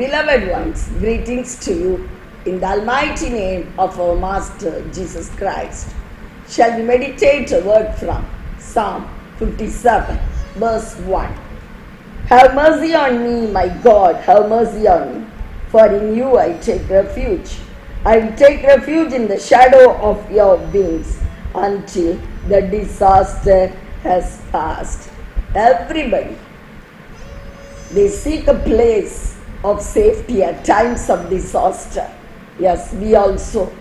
Beloved ones, greetings to you in the almighty name of our Master Jesus Christ. Shall we meditate a word from Psalm 57, verse 1? Have mercy on me, my God, have mercy on me, for in you I take refuge. I will take refuge in the shadow of your wings until the disaster has passed. Everybody, they seek a place of safety at times of disaster. Yes, we also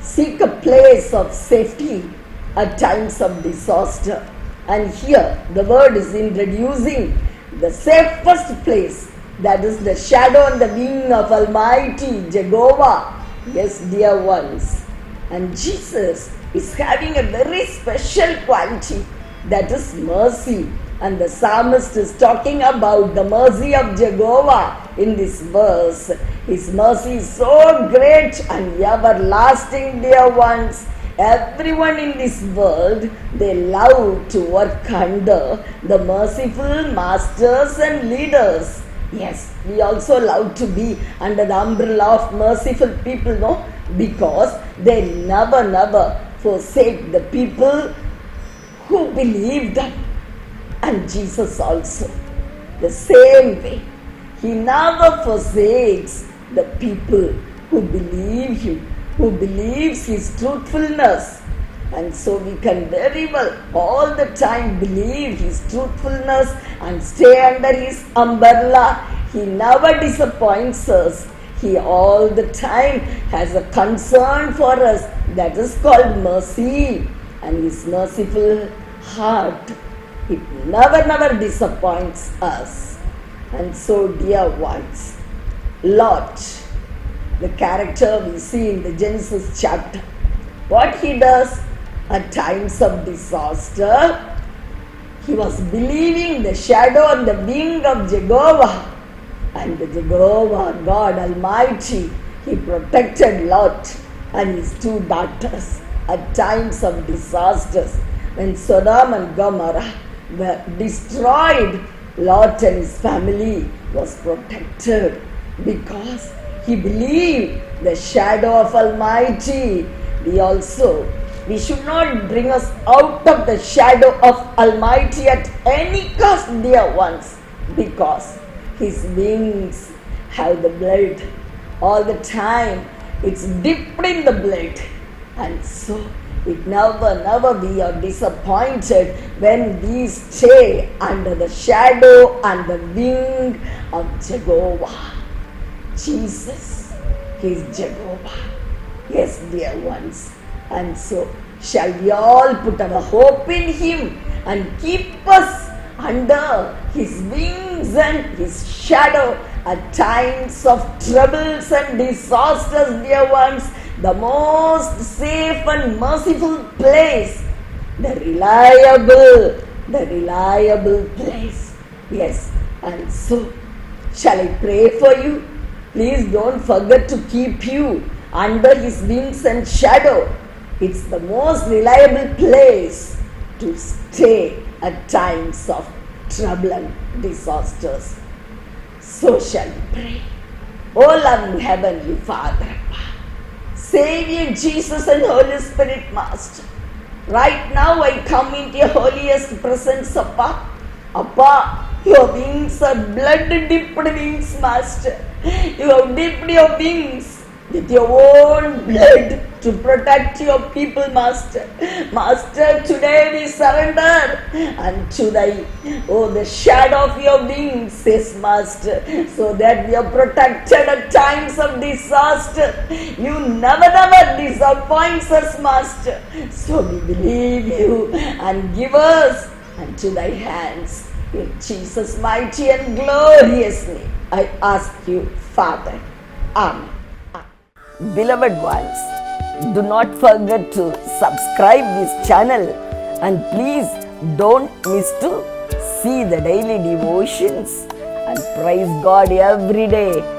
seek a place of safety at times of disaster. And here the word is introducing the safest place that is the shadow and the wing of Almighty Jehovah. Yes, dear ones. And Jesus is having a very special quality that is mercy. And the psalmist is talking about the mercy of Jehovah in this verse. His mercy is so great and everlasting, dear ones. Everyone in this world, they love to work under the merciful masters and leaders. Yes, we also love to be under the umbrella of merciful people, no? Because they never, never forsake the people who believe them. And Jesus also, the same way. He never forsakes the people who believe Him, who believes His truthfulness. And so we can very well all the time believe His truthfulness and stay under His umbrella. He never disappoints us. He all the time has a concern for us that is called mercy and His merciful heart. It never, never disappoints us. And so, dear ones, Lot, the character we see in the Genesis chapter, what he does at times of disaster, he was believing the shadow and the wing of Jehovah. And the Jehovah, God Almighty, he protected Lot and his two daughters at times of disasters. When Sodom and Gomorrah were destroyed, Lot and his family was protected because he believed the shadow of Almighty. We also, we should not bring us out of the shadow of Almighty at any cost, dear ones, because his wings have the blood all the time. It's dipped in the blood. And so it never, never we are disappointed when we stay under the shadow and the wing of Jehovah. Jesus, is Jehovah. Yes, dear ones. And so shall we all put our hope in Him and keep us under His wings and His shadow at times of troubles and disasters, dear ones, the most safe and merciful place, the reliable, the reliable place. Yes, and so shall I pray for you? Please don't forget to keep you under His wings and shadow. It's the most reliable place to stay at times of trouble and disasters. So shall we pray. O loving Heavenly Father, Savior Jesus and Holy Spirit Master, right now I come into your holiest presence, Appa. Appa, your wings are blood dipped wings, Master. You have dipped your wings with your own blood to protect your people, Master. Master, today we surrender unto thy, oh, the shadow of your wings, says Master, so that we are protected at times of disaster. You never, never disappoints us, Master. So we believe you and give us unto thy hands. In Jesus' mighty and glorious name, I ask you, Father. Amen. Beloved ones, do not forget to subscribe this channel and please don't miss to see the daily devotions and praise God every day